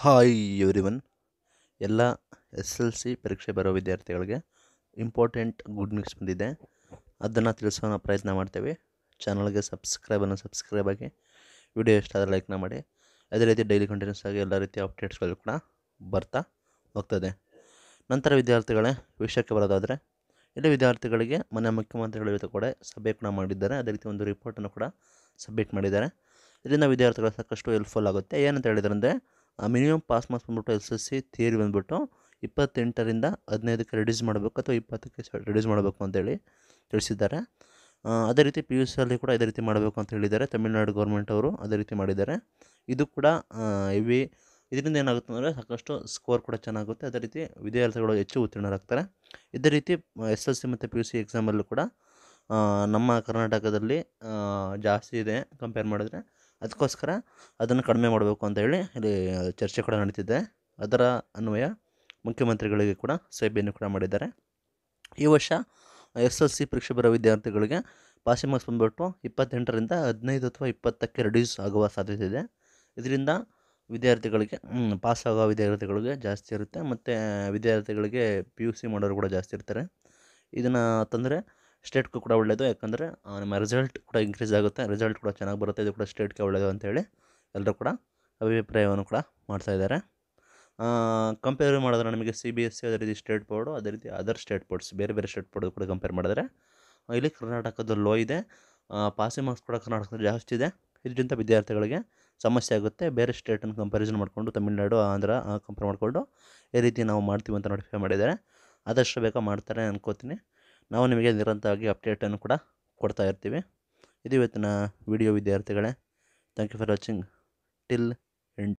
Hi everyone. ಎಲ್ಲ S L C ಪರೀಕ್ಷೆ ಬರೋ ವಿದ್ಯಾರ್ಥಿಗಳಿಗೆ ಇಂಪಾರ್ಟೆಂಟ್ ಗುಡ್ ನ್ಯೂಸ್ ಬಂದಿದೆ. ಅದನ್ನು ತಿಳಿಸೋಣ ಪ್ರಯತ್ನ ಮಾಡ್ತೇವೆ. ಚಾನಲ್ಗೆ ಸಬ್ಸ್ಕ್ರೈಬನ್ನು ಸಬ್ಸ್ಕ್ರೈಬ್ ಆಗಿ ವಿಡಿಯೋ ಇಷ್ಟ ಆದರೆ ಲೈಕ್ನ ಮಾಡಿ. ಅದೇ ರೀತಿ ಡೈಲಿ ಕಂಟಿನ್ಯೂಸ್ ಆಗಿ ಎಲ್ಲ ರೀತಿಯ ಅಪ್ಡೇಟ್ಸ್ಗಳು ಕೂಡ ಬರ್ತಾ ಹೋಗ್ತದೆ. ನಂತರ ವಿದ್ಯಾರ್ಥಿಗಳೇ, ವಿಷಯಕ್ಕೆ ಬರೋದಾದರೆ, ಇಲ್ಲಿ ವಿದ್ಯಾರ್ಥಿಗಳಿಗೆ ಮನೆ ಮುಖ್ಯಮಂತ್ರಿಗಳ ಜೊತೆ ಕೂಡ ಸಭೆ ಕೂಡ ಮಾಡಿದ್ದಾರೆ. ಅದೇ ರೀತಿ ಒಂದು ರಿಪೋರ್ಟನ್ನು ಕೂಡ ಸಬ್ಮಿಟ್ ಮಾಡಿದ್ದಾರೆ. ಇದರಿಂದ ವಿದ್ಯಾರ್ಥಿಗಳು ಸಾಕಷ್ಟು ಹೆಲ್ಪ್ಫುಲ್ ಆಗುತ್ತೆ. ಏನಂತ ಹೇಳಿದ್ರೆ ಅಂದರೆ ಮಿನಿಮಮ್ ಪಾಸ್ ಮಾರ್ಕ್ಸ್ ಬಂದ್ಬಿಟ್ಟು ಎಸ್ ಎಸ್ ಸಿ ಥಿಯರಿ ಬಂದ್ಬಿಟ್ಟು ಇಪ್ಪತ್ತೆಂಟರಿಂದ ಹದಿನೈದಕ್ಕೆ ರಿಡ್ಯೂಸ್ ಮಾಡಬೇಕು ಅಥವಾ ಇಪ್ಪತ್ತಕ್ಕೆ ರಿಡ್ಯೂಸ್ ಮಾಡಬೇಕು ಅಂತೇಳಿ ತಿಳಿಸಿದ್ದಾರೆ. ಅದೇ ರೀತಿ ಪಿ ಯು ಸಿಯಲ್ಲಿ ಕೂಡ ಇದೇ ರೀತಿ ಮಾಡಬೇಕು ಅಂತ ಹೇಳಿದ್ದಾರೆ. ತಮಿಳುನಾಡು ಗೌರ್ಮೆಂಟ್ ಅವರು ಅದೇ ರೀತಿ ಮಾಡಿದ್ದಾರೆ. ಇದು ಕೂಡ ಇವಿ, ಇದರಿಂದ ಏನಾಗುತ್ತೆ ಅಂದರೆ ಸಾಕಷ್ಟು ಸ್ಕೋರ್ ಕೂಡ ಚೆನ್ನಾಗುತ್ತೆ. ಅದೇ ರೀತಿ ವಿದ್ಯಾರ್ಥಿಗಳು ಹೆಚ್ಚು ಉತ್ತೀರ್ಣರಾಗ್ತಾರೆ. ಇದೇ ರೀತಿ ಎಸ್ ಎಲ್ ಸಿ ಮತ್ತು ಪಿ ಯು ಸಿ ಎಕ್ಸಾಮಲ್ಲೂ ಕೂಡ ನಮ್ಮ ಕರ್ನಾಟಕದಲ್ಲಿ ಜಾಸ್ತಿ ಇದೆ. ಕಂಪೇರ್ ಮಾಡಿದ್ರೆ ಅದಕ್ಕೋಸ್ಕರ ಅದನ್ನು ಕಡಿಮೆ ಮಾಡಬೇಕು ಅಂತ ಹೇಳಿ ಇಲ್ಲಿ ಚರ್ಚೆ ಕೂಡ ನಡೀತಿದೆ. ಅದರ ಅನ್ವಯ ಮುಖ್ಯಮಂತ್ರಿಗಳಿಗೆ ಕೂಡ, ಸಭೆಯನ್ನು ಕೂಡ ಮಾಡಿದ್ದಾರೆ. ಈ ವರ್ಷ ಎಸ್ ಎಲ್ ಸಿ ಪರೀಕ್ಷೆ ಬರೋ ವಿದ್ಯಾರ್ಥಿಗಳಿಗೆ ಪಾಸಿಂಗ್ ಮಾರ್ಕ್ಸ್ ಬಂದ್ಬಿಟ್ಟು ಇಪ್ಪತ್ತೆಂಟರಿಂದ ಹದಿನೈದು ಅಥವಾ ಇಪ್ಪತ್ತಕ್ಕೆ ರೆಡ್ಯೂಸ್ ಆಗುವ ಸಾಧ್ಯತೆ ಇದೆ. ಇದರಿಂದ ವಿದ್ಯಾರ್ಥಿಗಳಿಗೆ ಪಾಸ್ ಆಗೋ ವಿದ್ಯಾರ್ಥಿಗಳಿಗೆ ಜಾಸ್ತಿ ಇರುತ್ತೆ. ಮತ್ತು, ವಿದ್ಯಾರ್ಥಿಗಳಿಗೆ ಪಿ ಯು ಸಿ ಮಾಡೋರು ಕೂಡ ಜಾಸ್ತಿ ಇರ್ತಾರೆ. ಇದನ್ನು ತಂದರೆ ಸ್ಟೇಟ್ಗೂ ಕೂಡ ಒಳ್ಳೆಯದು ಯಾಕಂದರೆ ನಿಮ್ಮ ರಿಸಲ್ಟ್ ಕೂಡ ಇನ್ಕ್ರೀಸ್ ಆಗುತ್ತೆ. ರಿಸಲ್ಟ್ ಕೂಡ ಚೆನ್ನಾಗಿ ಬರುತ್ತೆ. ಇದು ಕೂಡ ಸ್ಟೇಟ್ಗೆ ಒಳ್ಳೆಯದು ಅಂತೇಳಿ ಎಲ್ಲರೂ ಕೂಡ ಅಭಿಪ್ರಾಯವನ್ನು ಕೂಡ ಮಾಡ್ತಾ ಇದ್ದಾರೆ. ಕಂಪೇರ್ ಮಾಡಿದ್ರೆ ನಮಗೆ ಸಿ ಬಿ ಎಸ್ ಸಿ ಅದೇ ರೀತಿ ಸ್ಟೇಟ್ ಬೋರ್ಡು ಅದೇ ರೀತಿ ಅದರ್ ಸ್ಟೇಟ್ ಬೋರ್ಡ್ಸ್ ಬೇರೆ ಬೇರೆ ಸ್ಟೇಟ್ ಬೋರ್ಡ್ ಕೂಡ ಕಂಪೇರ್ ಮಾಡಿದ್ರೆ ಇಲ್ಲಿ ಕರ್ನಾಟಕದ ಲೋ ಇದೆ. ಪಾಸಿಂಗ್ ಮಾರ್ಕ್ಸ್ ಕೂಡ ಕರ್ನಾಟಕದಲ್ಲಿ ಜಾಸ್ತಿ ಇದೆ. ಇದರಿಂದ ವಿದ್ಯಾರ್ಥಿಗಳಿಗೆ ಸಮಸ್ಯೆ ಆಗುತ್ತೆ. ಬೇರೆ ಸ್ಟೇಟನ್ನು ಕಂಪ್ಯಾರಿಸನ್ ಮಾಡಿಕೊಂಡು ತಮಿಳುನಾಡು, ಆಂಧ್ರ ಕಂಪೇರ್ ಮಾಡಿಕೊಂಡು ಈ ರೀತಿ ನಾವು ಮಾಡ್ತೀವಿ ಅಂತ ನೋಟಿಫೈ ಮಾಡಿದ್ದಾರೆ. ಆದಷ್ಟು ಬೇಗ ಮಾಡ್ತಾರೆ ಅನ್ಕೋತೀನಿ. ನಾವು ನಿಮಗೆ ನಿರಂತರವಾಗಿ ಅಪ್ಡೇಟನ್ನು ಕೂಡ ಕೊಡ್ತಾ ಇರ್ತೀವಿ. ಇದು ಇವತ್ತಿನ ವಿಡಿಯೋ ವಿದ್ಯಾರ್ಥಿಗಳೇ. Thank you for watching till